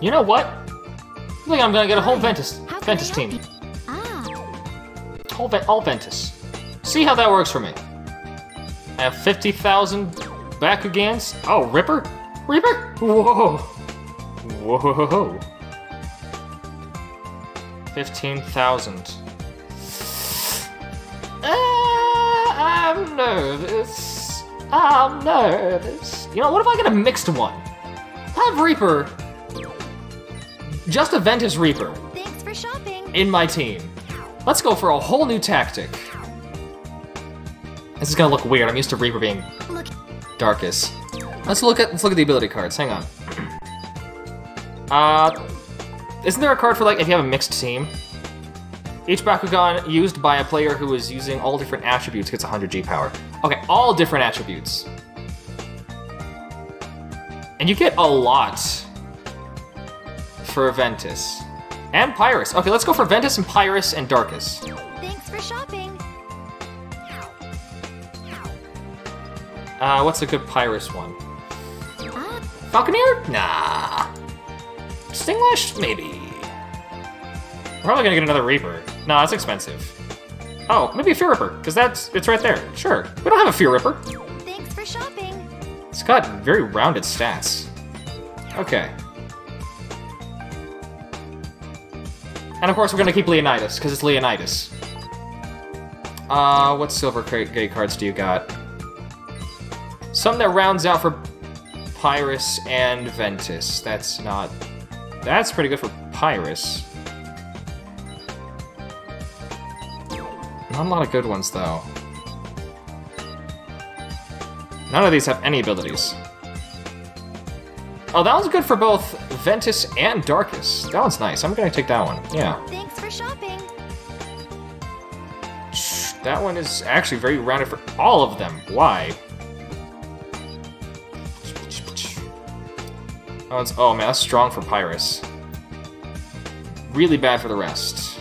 You know what? I think I'm gonna get a whole Ventus Ventus team. Ah, Whole all Ventus. See how that works for me. I have 50,000 Bakugans. Oh, Ripper? Reaper? Whoa. Whoa. 15,000. Uh, I'm nervous. I'm nervous. You know, what if I get a mixed one? Have Reaper. Just a Ventus Reaper thanks for shopping. in my team. Let's go for a whole new tactic. This is gonna look weird. I'm used to Reaper being Look, darkest. Let's look at let's look at the ability cards. Hang on. Uh, isn't there a card for like if you have a mixed team? Each Bakugan used by a player who is using all different attributes gets 100 G power. Okay, all different attributes. And you get a lot for Ventus. And Pyrus. Okay, let's go for Ventus and Pyrus and Darkus. thanks for shopping. Uh, what's a good Pyrus one? Ah, Falconeer? Nah. Stinglash? Maybe. Probably gonna get another Reaper. No, that's expensive. Oh, maybe a Fear Ripper, because that's it's right there. Sure. We don't have a Fear Ripper. thanks for shopping. It's got very rounded stats. Okay. And of course, we're gonna keep Leonidas, because it's Leonidas. Uh, what silver gate cards do you got? Some that rounds out for Pyrus and Ventus. That's not. That's pretty good for Pyrus. Not a lot of good ones, though. None of these have any abilities. Oh, that one's good for both Ventus and Darkus. That one's nice. I'm gonna take that one. Yeah. Thanks for shopping. That one is actually very rounded for all of them. Why? That one's, oh man, that's strong for Pyrus. Really bad for the rest.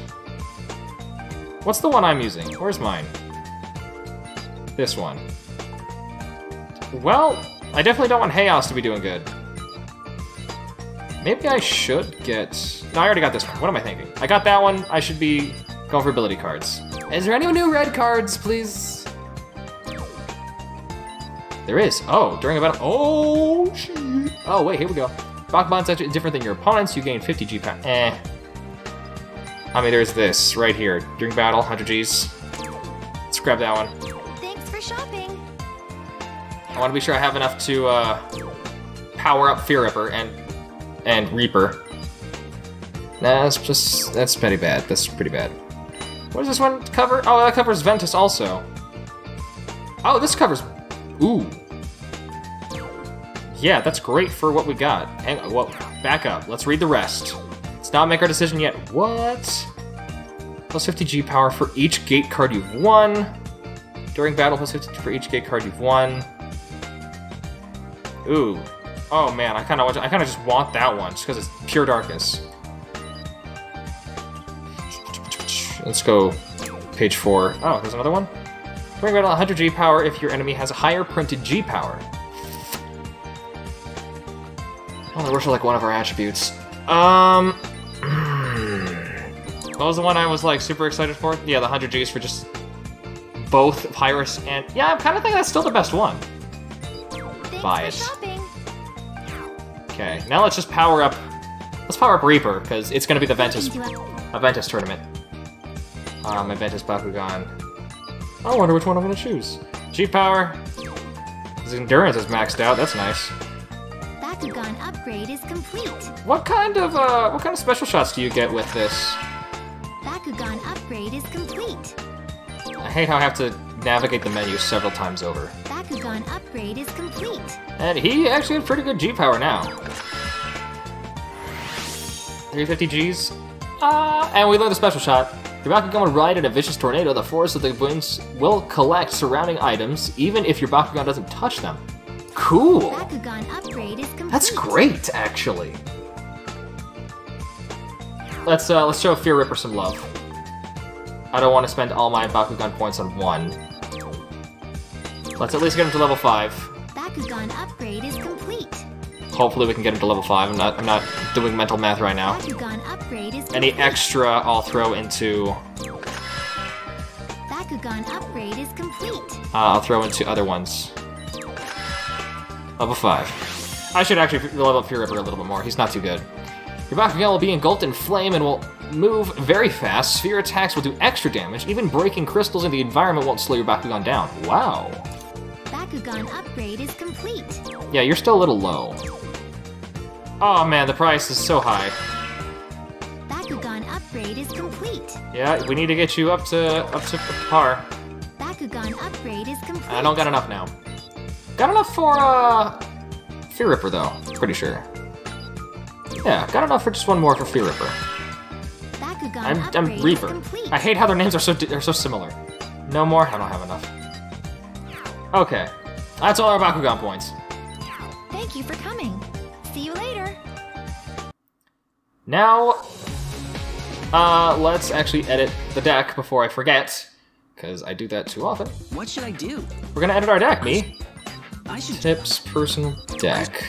What's the one I'm using? Where's mine? This one. Well, I definitely don't want Haos to be doing good. Maybe I should get... No, I already got this one. What am I thinking? I got that one. I should be going for ability cards. Is there any new red cards, please? There is. Oh, during a battle. Oh, shit. Oh, wait, here we go. Bakugan's actually different than your opponents. You gain 50 G power. Eh. I mean, there's this right here. During battle, 100 Gs. Let's grab that one. Thanks for shopping. I want to be sure I have enough to uh, power up Fear Ripper and and Reaper. Nah, that's just that's pretty bad. That's pretty bad. What does this one cover? Oh, that covers Ventus also. Oh, this covers. Ooh. Yeah, that's great for what we got. Hang on. Well, back up. Let's read the rest. Let's not make our decision yet. What? Plus 50 G power for each gate card you've won. During battle, plus 50 for each gate card you've won. Ooh. Oh man, I kind of I kind of just want that one just because it's pure darkness. Let's go page four. Oh, there's another one. Bring battle 100 G power if your enemy has a higher printed G power. Oh, the wish are like one of our attributes. Um. that was the one I was like super excited for? Yeah, the 100 Gs for just both Pyrus and yeah, I'm kind of think that's still the best one. Buy it. Okay, now let's just power up. Let's power up Reaper because it's gonna be the Ventus Ventus tournament. Um, my Ventus Bakugan. I wonder which one I'm gonna choose. G power. His endurance is maxed out. That's nice. Bakugan upgrade is complete. What kind of uh, what kind of special shots do you get with this? Bakugan upgrade is complete. I hate how I have to navigate the menu several times over. Bakugan upgrade is complete. And he actually has pretty good G power now. 350 Gs. Uh, and we learned the special shot. Your Bakugan will ride in a vicious tornado. The force of the winds will collect surrounding items, even if your Bakugan doesn't touch them. Cool. Bakugan upgrade is complete. That's great, actually. Let's uh, let's show Fear Ripper some love. I don't want to spend all my Bakugan points on one. Let's at least get him to level five. Bakugan upgrade is complete. Hopefully we can get him to level 5. I'm not, I'm not doing mental math right now. Bakugan upgrade is Any extra I'll throw into... Bakugan upgrade is complete. Uh, I'll throw into other ones. Level 5. I should actually level up Fear Ripper a little bit more. He's not too good. Your Bakugan will be engulfed in flame and will move very fast. Sphere attacks will do extra damage. Even breaking crystals in the environment won't slow your Bakugan down. Wow. Bakugan upgrade is complete. Yeah, you're still a little low. Oh man, the price is so high. Bakugan upgrade is complete. Yeah, we need to get you up to up to par. Bakugan upgrade is complete. I don't got enough now. Got enough for uh Fear Ripper though, pretty sure. Yeah, got enough for just one more for Fear Ripper. Bakugan I'm, I'm Reaper. I hate how their names are so are so similar. No more. I don't have enough. Okay, that's all our Bakugan points. Thank you for coming. See you later. Now, uh, let's actually edit the deck before I forget, because I do that too often. What should I do? We're gonna edit our deck, me. I should. Tips, personal deck.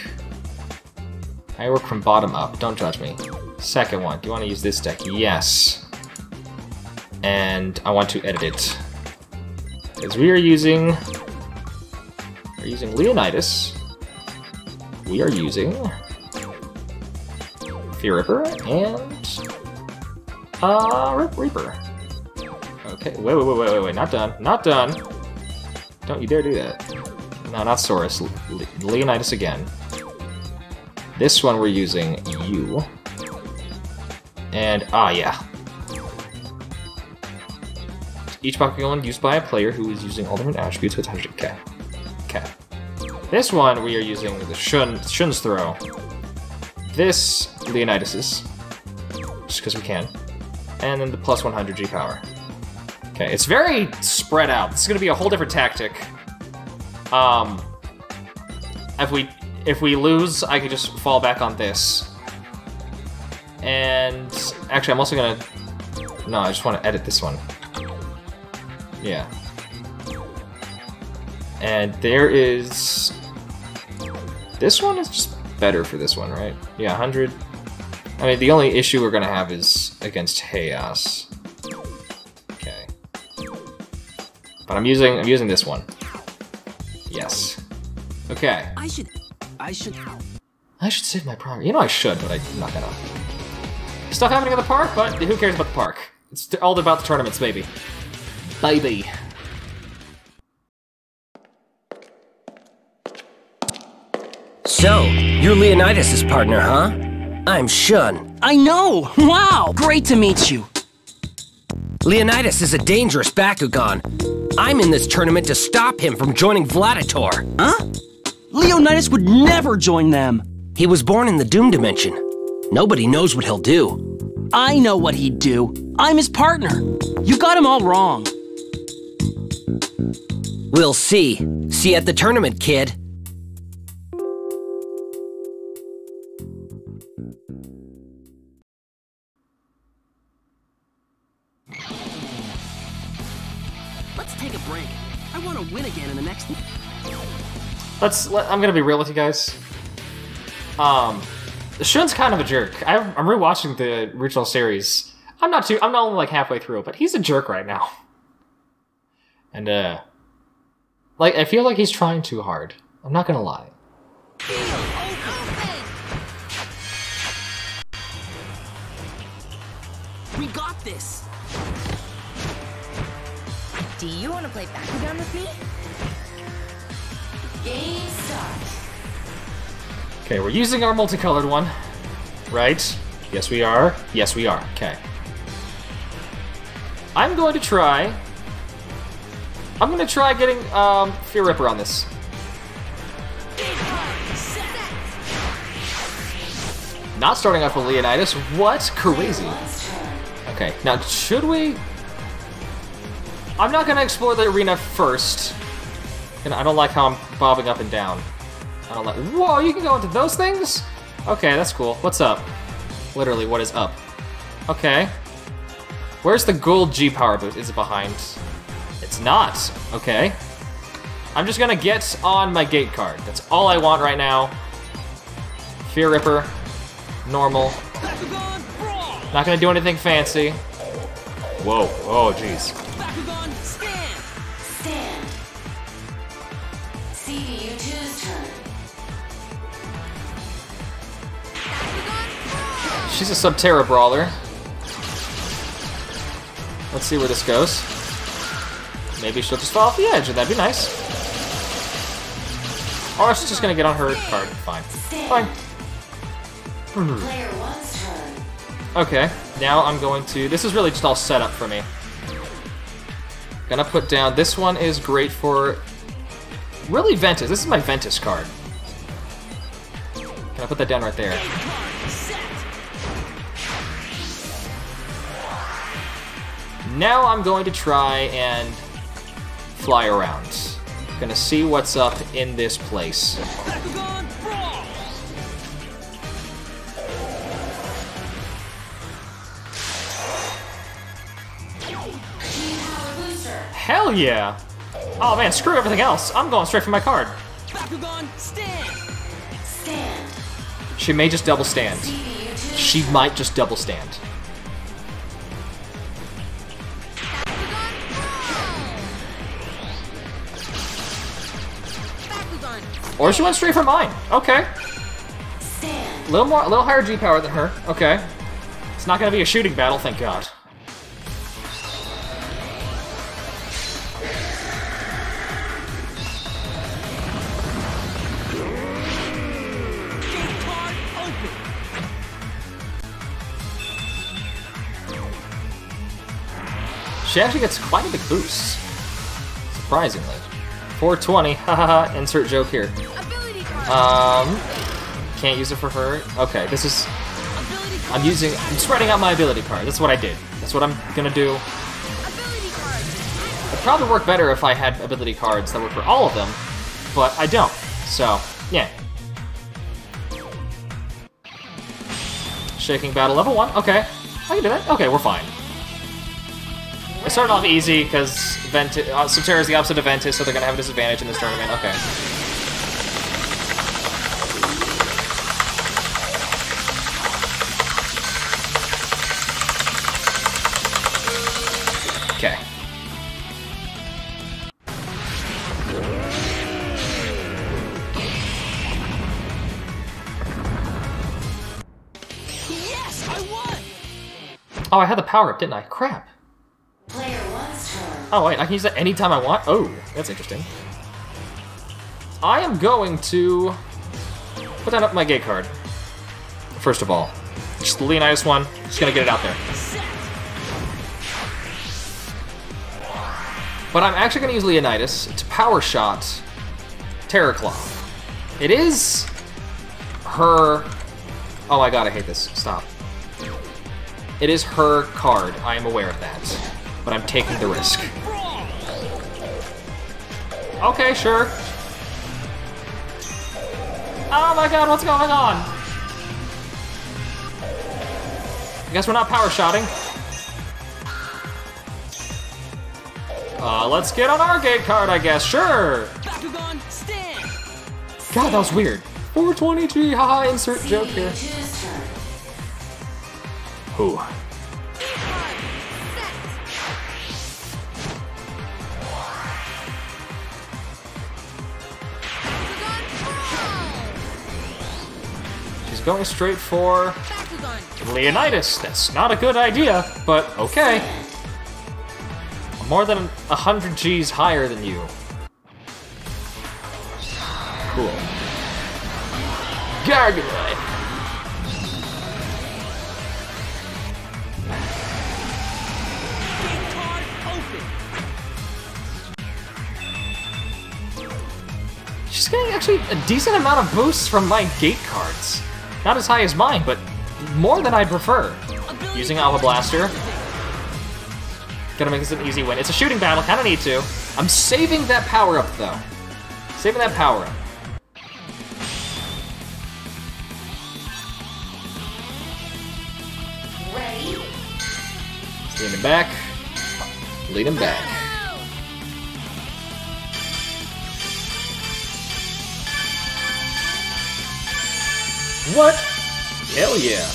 I work from bottom up, don't judge me. Second one, do you want to use this deck? Yes. And I want to edit it. Because we are using... We're using Leonidas. We are using... Fear Ripper and... Uh, Rip Reaper. Okay, wait, wait, wait, wait, wait, wait, not done, not done. Don't you dare do that. No, not Saurus. Le- Leonidas again. This one we're using you. And, ah, yeah. Each Pokemon used by a player who is using different attributes with Okay. Okay. This one we are using the Shun, Shun's Throw. This, Leonidas's. Just because we can. And then the plus 100 G power. Okay, it's very spread out. This is going to be a whole different tactic. Um, if we if we lose, I could just fall back on this. And actually, I'm also gonna. No, I just want to edit this one. Yeah. And there is. This one is just better for this one, right? Yeah, 100. I mean, the only issue we're gonna have is against Haos. Okay. But I'm using I'm using this one. Yes. Okay. I should. I should. I should save my progress. You know I should, but I'm not gonna. Stuff happening at the park, but who cares about the park? It's all about the tournaments, baby. Baby. So, you're Leonidas' partner, huh? I'm Shun. I know! Wow! Great to meet you! Leonidas is a dangerous Bakugan. I'm in this tournament to stop him from joining Vladitor. Huh? Leonidas would never join them! He was born in the Doom Dimension. Nobody knows what he'll do. I know what he'd do. I'm his partner. You got him all wrong. We'll see. See you at the tournament, kid. Let's. Let, I'm gonna be real with you guys. Um, Shun's kind of a jerk. I'm rewatching the original series. I'm not too. I'm not only like halfway through, but he's a jerk right now. And uh, like I feel like he's trying too hard. I'm not gonna lie. We got this! Do you want to play Bakugan with me? Game start. Okay, we're using our multicolored one, right? Yes, we are. Yes, we are. Okay. I'm going to try. I'm going to try getting um, Fear Ripper on this. Not starting off with Leonidas. What? Crazy. Okay, now should we? I'm not gonna explore the arena first. I don't like how I'm bobbing up and down. I don't like. Whoa, you can go into those things? Okay, that's cool. What's up? Literally, what is up? Okay. Where's the gold G power boost? Is it behind? It's not. Okay. I'm just gonna get on my gate card. That's all I want right now. Fear Ripper, normal. Not gonna do anything fancy. Whoa, oh jeez. She's a Subterra brawler. Let's see where this goes. Maybe she'll just fall off the edge, and that'd be nice. Or she's just gonna get on her card. Fine. Fine. Turn. Okay, now I'm going to. This is really just all set up for me. Gonna put down. This one is great for. Really, Ventus. This is my Ventus card. Can I put that down right there? Now I'm going to try and fly around. Gonna see what's up in this place. Bakugan Brawl! Power booster. Hell yeah! Oh man, screw everything else. I'm going straight for my card. Bakugan Stand! Stand. She may just double stand. She might just double stand. Or she went straight for mine. Okay. A little more, a little higher G power than her. Okay. It's not gonna be a shooting battle, thank God. Gate card open! She actually gets quite a big boost. Surprisingly. 420, hahaha, insert joke here. Um, can't use it for her. Okay, this is, I'm using, I'm spreading out my ability card. That's what I did. That's what I'm gonna do. It'd probably work better if I had ability cards that were for all of them, but I don't. So, yeah. Shaking battle level one. Okay, I can do that. Okay, we're fine. It started off easy because Ventus, uh, Subterra is the opposite of Ventus, so they're gonna have a disadvantage in this tournament. Okay. Okay. Yes, I won! Oh, I had the power up, didn't I? Crap. Oh, wait, I can use that anytime I want? Oh, that's interesting. I am going to put down up my gate card. First of all. Just the Leonidas one. Just gonna get it out there. But I'm actually gonna use Leonidas to power shot Terror Claw. It is her. Oh my god, I hate this. Stop. It is her card. I am aware of that. But I'm taking the risk. Okay, sure. Oh my god, what's going on? I guess we're not power shotting. Uh, let's get on our gate card, I guess. Sure. Bakugan Stand! God, that was weird. 420G, haha, insert joke here. CPU2's going straight for Leonidas. That's not a good idea, but okay. More than 100 G's higher than you. Cool. Gate! She's getting actually a decent amount of boosts from my gate cards. Not as high as mine, but more than I'd prefer. Using Alpha Blaster. Gonna make this an easy win. It's a shooting battle, kinda need to. I'm saving that power up though. Saving that power up. Ready? Lean him back. Lead him back. What? Hell yeah.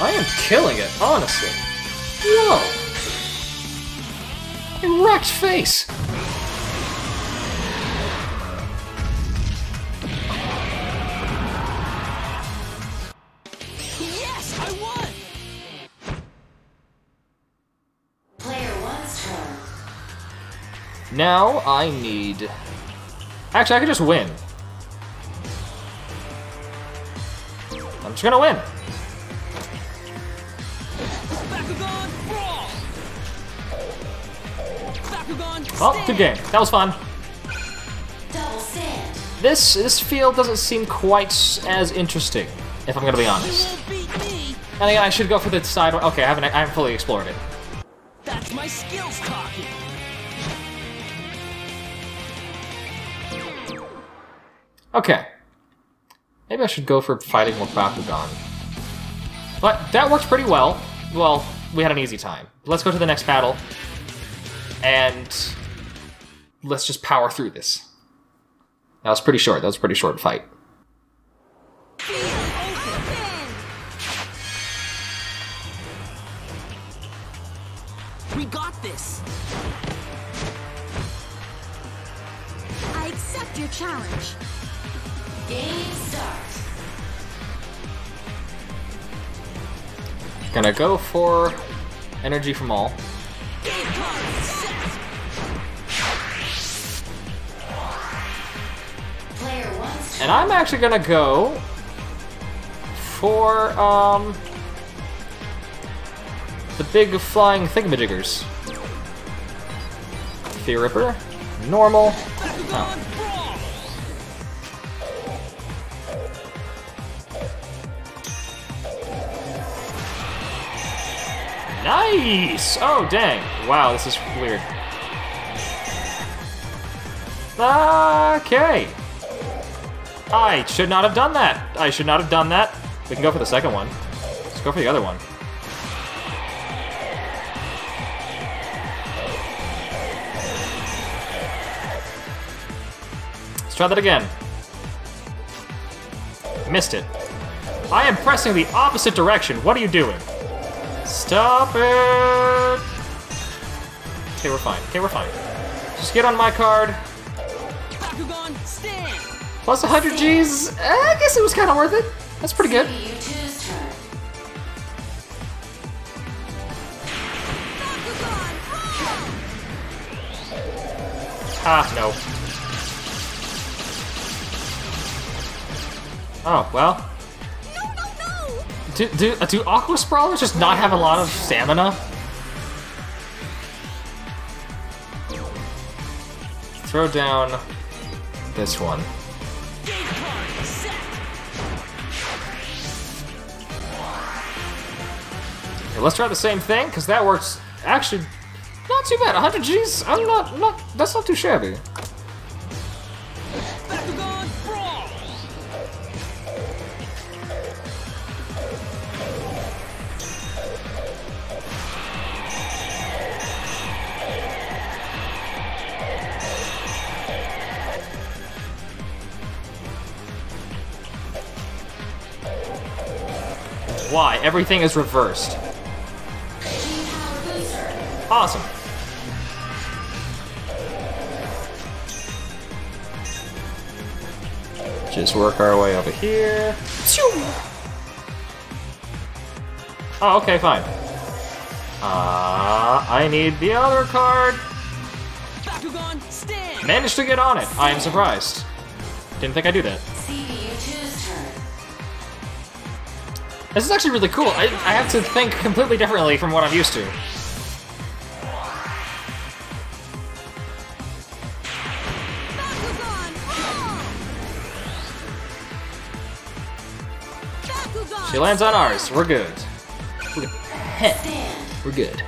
I am killing it, honestly. Whoa! Erect face! Now I need. Actually, I could just win. I'm just gonna win. Well, good game. That was fun. This this field doesn't seem quite as interesting, if I'm gonna be honest. And again, I should go for the side. Okay, I haven't I haven't fully explored it. That's my skills talking! Okay. Maybe I should go for fighting with Bakugan. But that worked pretty well. Well, we had an easy time. Let's go to the next battle. And let's just power through this. That was pretty short. That was a pretty short fight. We got this! I accept your challenge. Gonna go for energy from all. And I'm actually gonna go for um the big flying thingamajiggers. Fear Ripper, normal. Bakugan, Nice! Oh dang! Wow, this is weird. Okay. I should not have done that. I should not have done that. We can go for the second one. Let's go for the other one. Let's try that again. Missed it. I am pressing the opposite direction. What are you doing? Stop it! Okay, we're fine. Okay, we're fine. Just get on my card. Plus 100 G's. eh, I guess it was kind of worth it. That's pretty good. Ah, no. Oh, well. Do, do, uh, do Aquos brawlers just not have a lot of stamina? Throw down this one. Here, let's try the same thing, because that works actually not too bad. 100 G's, I'm not, not, that's not too shabby. Everything is reversed. Awesome. Just work our way over here. Oh, okay, fine. Uh, I need the other card. Managed to get on it. I am surprised. Didn't think I'd do that. This is actually really cool. I, I have to think completely differently from what I'm used to. She lands on ours. We're good. We're good. Stand. We're good.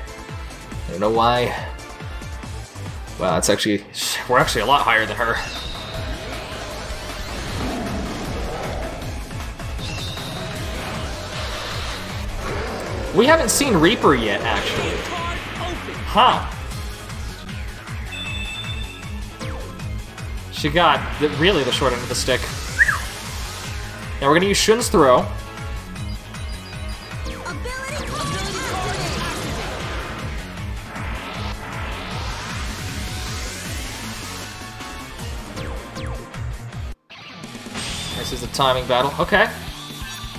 I don't know why. Wow, that's actually we're actually a lot higher than her. We haven't seen Reaper yet, actually. Huh. She got the, really the short end of the stick. Now we're gonna use Shun's throw. This is a timing battle. Okay.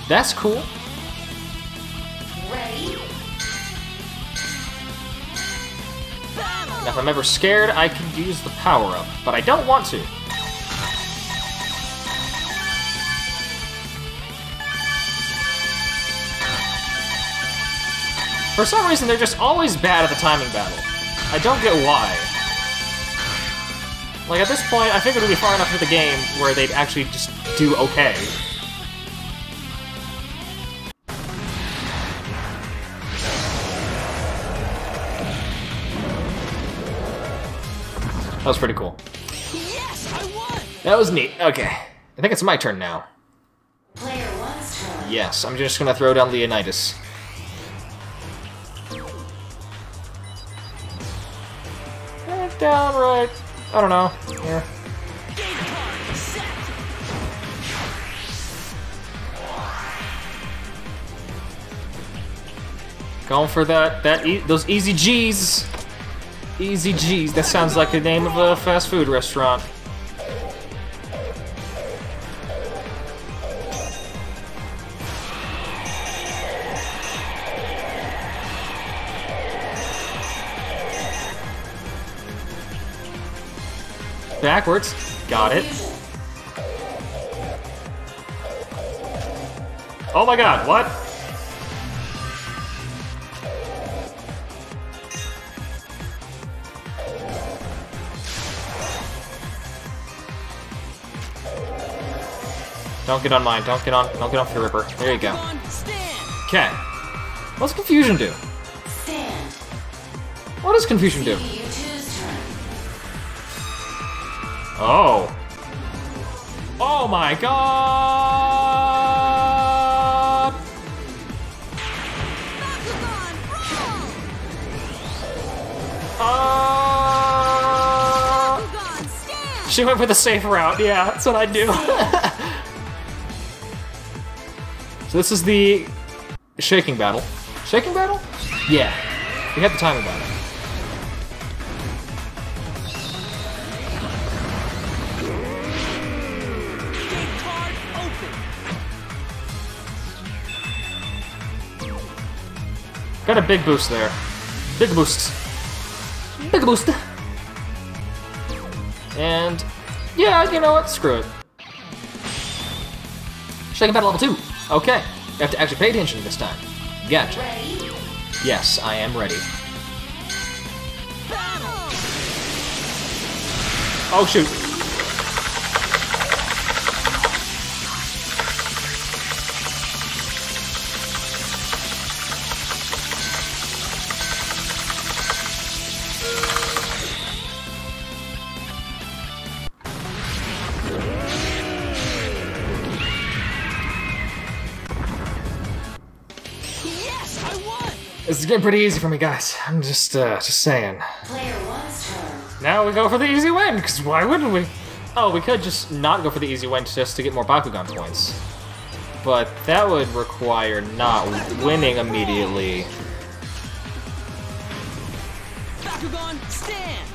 That's cool. If I'm ever scared, I can use the power up, but I don't want to. For some reason, they're just always bad at the timing battle. I don't get why. Like, at this point, I think it would be far enough into the game where they'd actually just do okay. Was pretty cool. Yes, I won! That was neat. Okay. I think it's my turn now. Player one's turn. Yes, I'm just gonna throw down Leonidas. Eh, down right. I don't know. Here. Gate card, set! Going for that that e those easy G's. Easy G's. That sounds like the name of a fast food restaurant. Backwards. Got it. Oh my god, what? Don't get on mine, don't get on don't get off the Ripper. There you go. Okay. What's confusion do? What does confusion do? Oh. Oh my god! Uh, she went for the safe route. Yeah, that's what I do. so this is the shaking battle. Shaking battle? Yeah. We had the timing battle. Got a big boost there. Big boost. Big boost. And yeah, you know what? Screw it. Shaking battle level two. Okay, you have to actually pay attention this time. Gotcha. Yes, I am ready. Oh shoot. Getting pretty easy for me, guys. I'm just, uh, just saying. Player one's turn. Now we go for the easy win, because why wouldn't we? Oh, we could just not go for the easy win just to get more Bakugan points. But that would require not winning immediately. Bakugan, stand!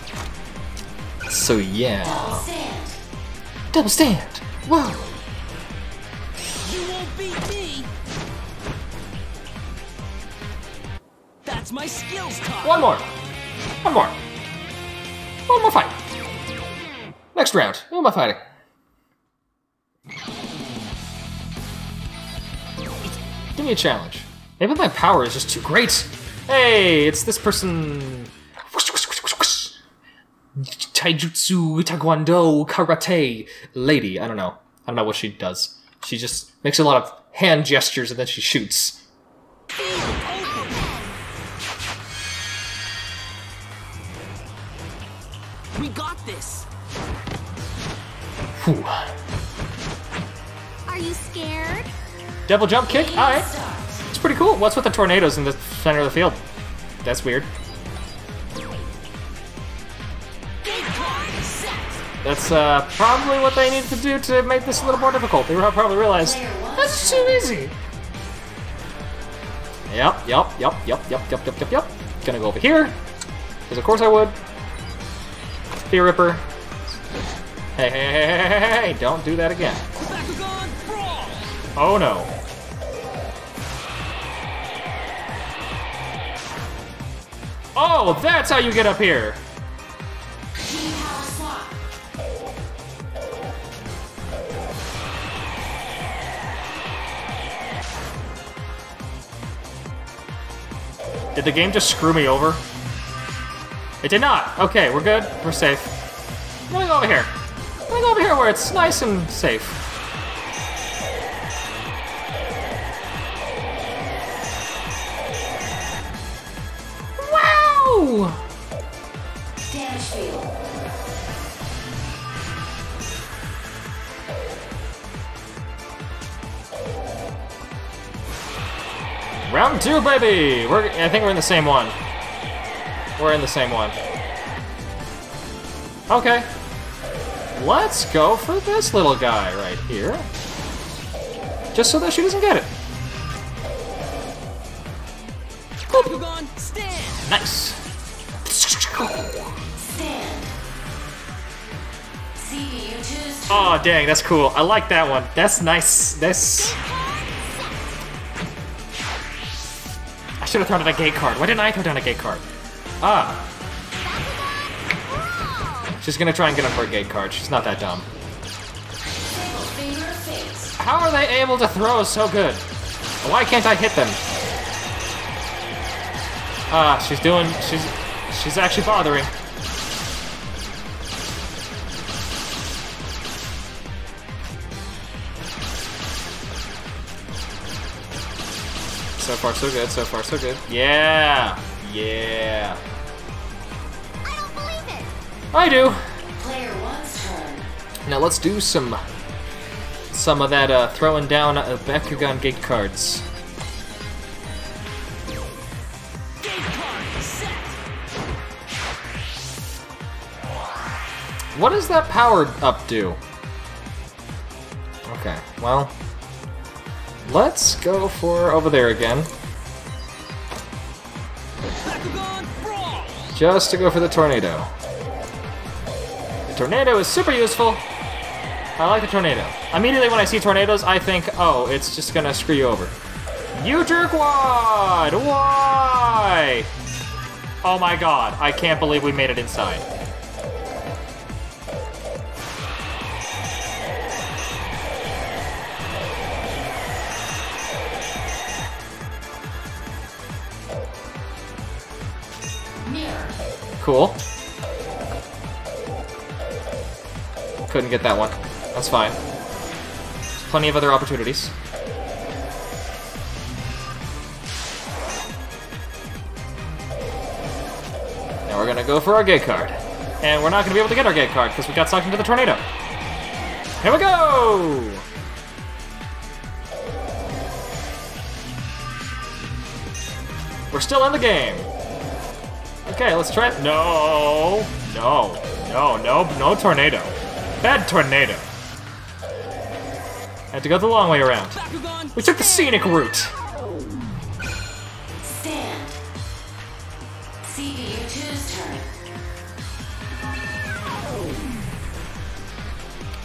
So yeah. Stand. Double stand! Whoa! You won't beat me! My skills talk! One more! One more! One more fight! Next round. Who am I fighting? Give me a challenge. Maybe my power is just too great. Hey, it's this person. Taijutsu, Taekwondo, Karate lady. I don't know. I don't know what she does. She just makes a lot of hand gestures and then she shoots. Whew. Are you scared? Devil jump kick? Alright. It's pretty cool. What's with the tornadoes in the center of the field? That's weird. That's uh, probably what they needed to do to make this a little more difficult. They probably realized that's too easy. Yep, yep, yep, yep, yep, yep, yep, yep, yep. Gonna go over here. Because of course I would. Fear Ripper. Hey, hey, hey, hey, don't do that again. Oh no. Oh, that's how you get up here. Did the game just screw me over? It did not. Okay, we're good. We're safe. I'm gonna go over here. Go over here where it's nice and safe. Wow! Round two, baby! We're, I think we're in the same one. We're in the same one. Okay. Let's go for this little guy right here. Just so that she doesn't get it. Bakugan, stand! Nice. Stand. CPU2's. Oh, dang, that's cool. I like that one. That's nice. That's... I should have thrown out a gate card. Why didn't I throw down a gate card? Ah. She's gonna try and get a gate card. She's not that dumb. How are they able to throw so good? Why can't I hit them? Ah, she's doing. She's. She's actually bothering. So far, so good. So far, so good. Yeah. Yeah. I do. Player one's turn. Now let's do some some of that uh, throwing down uh, Bakugan gate cards. Gate card! What does that power up do? Okay, well, let's go for over there again, just to go for the tornado. Tornado is super useful. I like the tornado. Immediately when I see tornadoes, I think, oh, it's just gonna screw you over. You jerkwad! Why? Oh my god, I can't believe we made it inside. Cool. Couldn't get that one. That's fine. There's plenty of other opportunities. Now we're gonna go for our gate card. And we're not gonna be able to get our gate card because we got sucked into the tornado. Here we go! We're still in the game. Okay, let's try it. No, no, no, no, no tornado. Bad tornado. Had to go the long way around. We took the scenic route. Stand. CPU2's turn.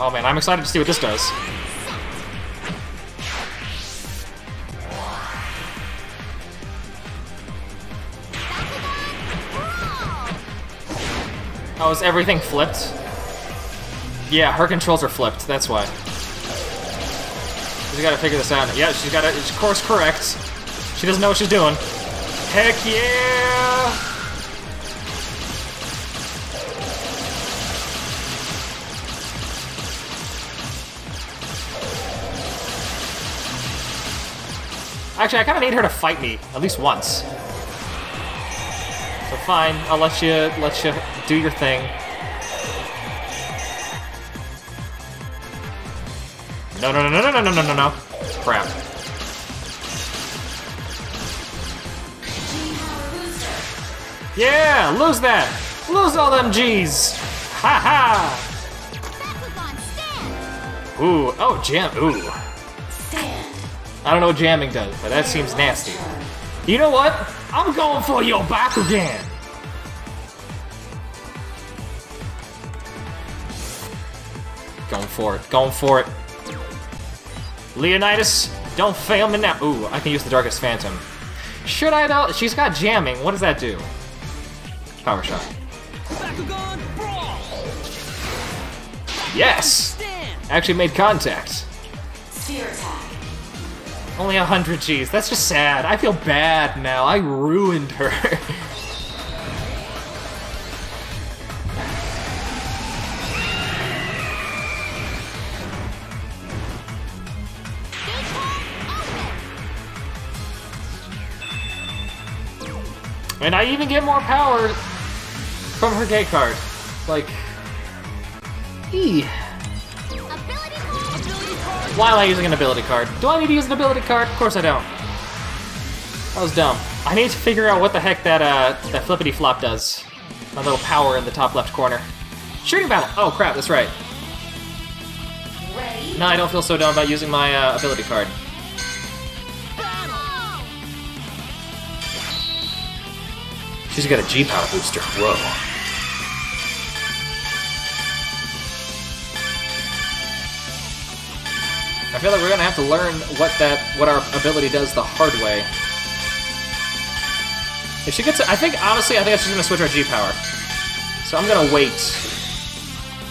Oh man, I'm excited to see what this does. Oh, is everything flipped? Yeah, her controls are flipped, that's why. She's gotta figure this out. Yeah, she's gotta, it's course correct. She doesn't know what she's doing. Heck yeah! Actually, I kind of need her to fight me at least once. So fine, I'll let you let you do your thing. No, no, no, no, no, no, no, no, no. Crap. Yeah, lose that. Lose all them G's. Ha ha. Ooh, oh, jam, ooh. I don't know what jamming does, but that seems nasty. You know what? I'm going for your back again. Going for it, going for it. Leonidas, don't fail me now. Ooh, I can use the Darkest Phantom. Should I though? She's got jamming. What does that do? Power shot. Yes! Actually made contact. Only a hundred G's. That's just sad. I feel bad now. I ruined her. and I even get more power from her gate card. Like, card! Why am I using an ability card? Do I need to use an ability card? Of course I don't. That was dumb. I need to figure out what the heck that uh that flippity flop does. My little power in the top left corner. Shooting battle. Oh crap, that's right. Ready? No, I don't feel so dumb about using my uh, ability card. She's got a G power booster. Whoa. I feel like we're gonna have to learn what that what our ability does the hard way. If she gets, I think honestly, I think she's gonna switch our G power. So I'm gonna wait,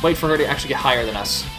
wait for her to actually get higher than us.